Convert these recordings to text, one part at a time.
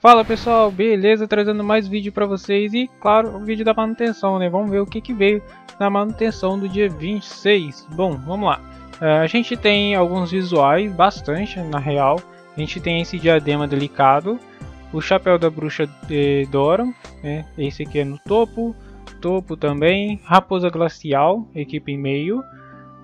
Fala pessoal, beleza? Trazendo mais vídeo para vocês e claro, o vídeo da manutenção, né? Vamos ver o que, que veio na manutenção do dia 26. Bom, vamos lá. Uh, a gente tem alguns visuais, bastante na real. A gente tem esse diadema delicado, o chapéu da bruxa de né? esse aqui é no topo, topo também, raposa glacial, equipe em meio,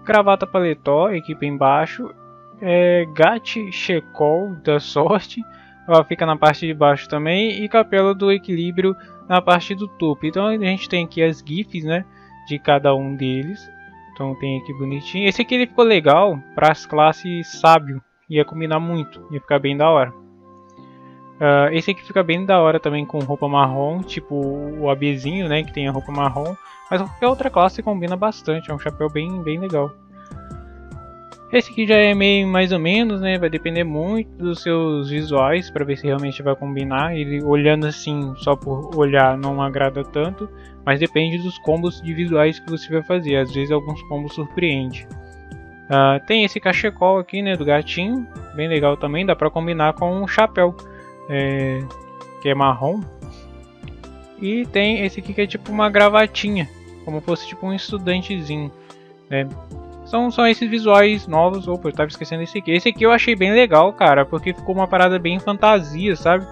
gravata paletó, equipe embaixo, é, Gat Shekol da sorte, ela fica na parte de baixo também e capela do equilíbrio na parte do topo. Então a gente tem aqui as GIFs, né, de cada um deles. Então tem aqui bonitinho. Esse aqui ele ficou legal para as classes sábio, ia combinar muito, ia ficar bem da hora. Uh, esse aqui fica bem da hora também com roupa marrom, tipo o abezinho, né, que tem a roupa marrom. Mas qualquer outra classe combina bastante, é um chapéu bem, bem legal. Esse aqui já é meio mais ou menos, né? Vai depender muito dos seus visuais para ver se realmente vai combinar. Ele olhando assim, só por olhar, não agrada tanto. Mas depende dos combos de visuais que você vai fazer. Às vezes alguns combos surpreendem. Uh, tem esse cachecol aqui, né? Do gatinho. Bem legal também. Dá para combinar com um chapéu. É, que é marrom. E tem esse aqui que é tipo uma gravatinha. Como fosse tipo um estudantezinho. Né? São, são esses visuais novos. Opa, eu tava esquecendo esse aqui. Esse aqui eu achei bem legal, cara, porque ficou uma parada bem fantasia, sabe?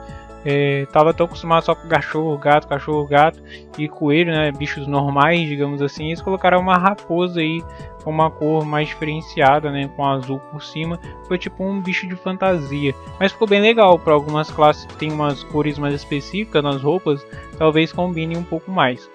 É, tava tão acostumado só com cachorro, gato, cachorro, gato e coelho, né? Bichos normais, digamos assim. Eles colocaram uma raposa aí com uma cor mais diferenciada, né? Com azul por cima. Foi tipo um bicho de fantasia. Mas ficou bem legal. Para algumas classes que tem umas cores mais específicas nas roupas, talvez combine um pouco mais.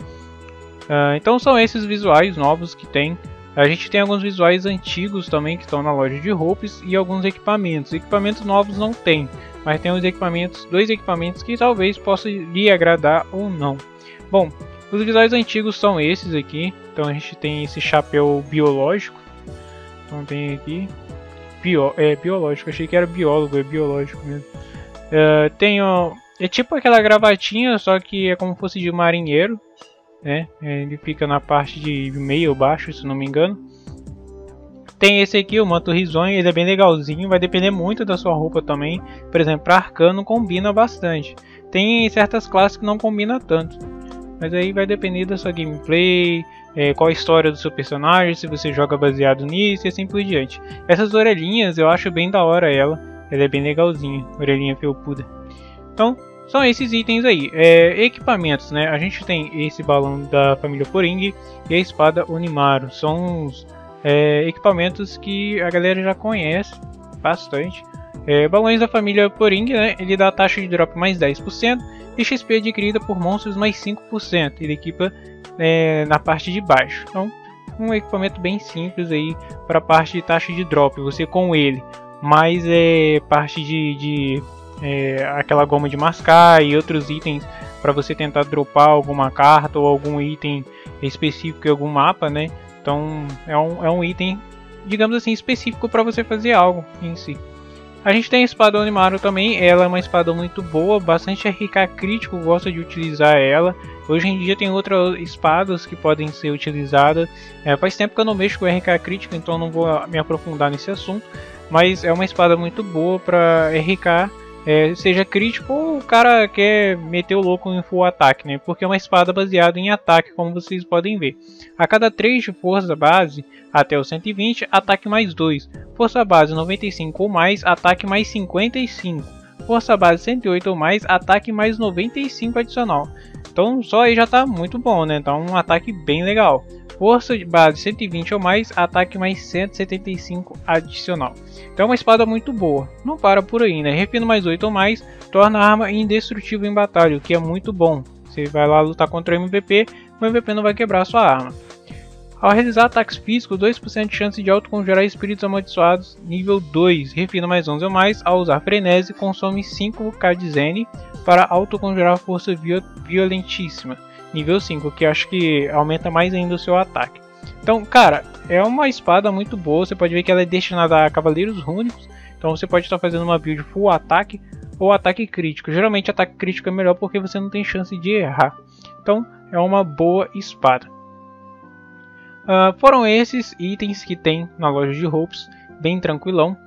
Uh, então são esses visuais novos que tem. A gente tem alguns visuais antigos também que estão na loja de roupas e alguns equipamentos. Equipamentos novos não tem, mas tem os equipamentos, dois equipamentos que talvez possa lhe agradar ou não. Bom, os visuais antigos são esses aqui. Então a gente tem esse chapéu biológico. Então tem aqui Bio, é biológico, achei que era biólogo, é biológico mesmo. Uh, tem ó, é tipo aquela gravatinha, só que é como fosse de marinheiro né? Ele fica na parte de meio baixo, se não me engano. Tem esse aqui, o manto risonho, ele é bem legalzinho, vai depender muito da sua roupa também. Por exemplo, para arcano combina bastante. Tem certas classes que não combina tanto. Mas aí vai depender da sua gameplay, é, qual a história do seu personagem, se você joga baseado nisso e assim por diante. Essas orelhinhas eu acho bem da hora ela, ela é bem legalzinha, orelhinha felpuda. Então, são esses itens aí. É, equipamentos, né? A gente tem esse balão da família Poring e a espada Onimaru. São os é, equipamentos que a galera já conhece bastante. É, balões da família Poring, né? Ele dá taxa de drop mais 10% e XP adquirida por monstros mais 5%. Ele equipa é, na parte de baixo. Então, um equipamento bem simples aí para a parte de taxa de drop. Você com ele, mais é, parte de, de é, aquela goma de mascar e outros itens para você tentar dropar alguma carta ou algum item específico em algum mapa, né? Então é um, é um item, digamos assim, específico para você fazer algo em si. A gente tem a espada Onimaru também, ela é uma espada muito boa, bastante RK crítico gosta de utilizar ela. Hoje em dia tem outras espadas que podem ser utilizadas. É, faz tempo que eu não mexo com RK crítico, então não vou me aprofundar nesse assunto. Mas é uma espada muito boa para RK é, seja crítico ou o cara quer meter o louco em full ataque, né? Porque é uma espada baseada em ataque, como vocês podem ver. A cada 3 de força base até o 120, ataque mais 2. Força base 95 ou mais, ataque mais 55. Força base 108 ou mais, ataque mais 95 adicional. Então só aí já está muito bom, né? Então um ataque bem legal. Força de base 120 ou mais, ataque mais 175 adicional. Então é uma espada muito boa. Não para por aí, né? Refino mais 8 ou mais, torna a arma indestrutível em batalha, o que é muito bom. Você vai lá lutar contra o MVP, o MVP não vai quebrar sua arma. Ao realizar ataques físicos, 2% de chance de autoconjurar espíritos amaldiçoados nível 2. Refina mais 11 ou mais. Ao usar frenesi, consome 5k de Zen para autoconjurar força violentíssima nível 5, que acho que aumenta mais ainda o seu ataque. Então, cara, é uma espada muito boa. Você pode ver que ela é destinada a cavaleiros rúnicos. Então você pode estar fazendo uma build full ataque ou ataque crítico. Geralmente ataque crítico é melhor porque você não tem chance de errar. Então é uma boa espada. Uh, foram esses itens que tem na loja de roupas, bem tranquilão.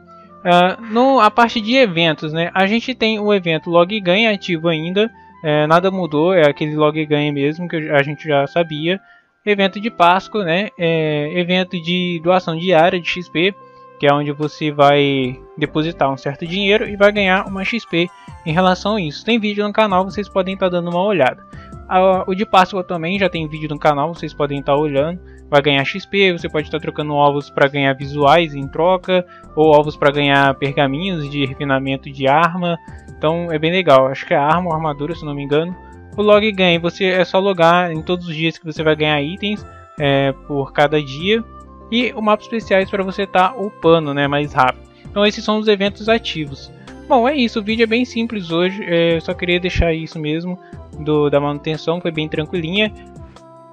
Uh, no, a parte de eventos, né? A gente tem o evento log ganha ativo ainda. É, nada mudou, é aquele log ganha mesmo que a gente já sabia. Evento de Páscoa, né? É, evento de doação diária de XP, que é onde você vai depositar um certo dinheiro e vai ganhar uma XP em relação a isso. Tem vídeo no canal, vocês podem estar tá dando uma olhada. A, o de Páscoa também já tem vídeo no canal, vocês podem estar tá olhando vai ganhar XP, você pode estar trocando ovos para ganhar visuais em troca, ou ovos para ganhar pergaminhos de refinamento de arma. Então é bem legal. Acho que é arma ou armadura, se não me engano. O log ganha, você é só logar em todos os dias que você vai ganhar itens é, por cada dia. E o mapa especiais para você estar tá upando né, mais rápido. Então esses são os eventos ativos. Bom, é isso. O vídeo é bem simples hoje. É, só queria deixar isso mesmo do, da manutenção. Foi bem tranquilinha.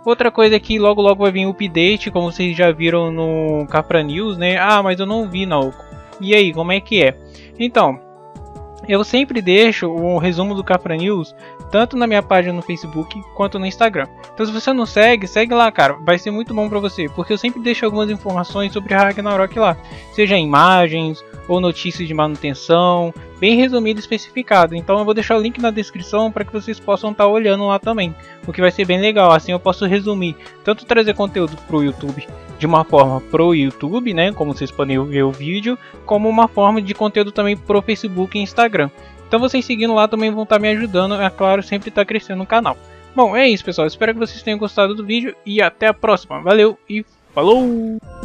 Outra coisa é que logo logo vai vir o update, como vocês já viram no Capra News, né? Ah, mas eu não vi não. E aí, como é que é? Então, eu sempre deixo o resumo do Capra News tanto na minha página no Facebook quanto no Instagram. Então se você não segue, segue lá, cara. Vai ser muito bom para você, porque eu sempre deixo algumas informações sobre Ragnarok lá, seja imagens ou notícias de manutenção, bem resumido e especificado. Então eu vou deixar o link na descrição para que vocês possam estar tá olhando lá também, o que vai ser bem legal. Assim eu posso resumir, tanto trazer conteúdo para o YouTube de uma forma pro YouTube, né, como vocês podem ver o vídeo, como uma forma de conteúdo também pro Facebook e Instagram. Então vocês seguindo lá também vão estar tá me ajudando, é claro, sempre está crescendo o canal. Bom, é isso pessoal, espero que vocês tenham gostado do vídeo e até a próxima. Valeu e falou!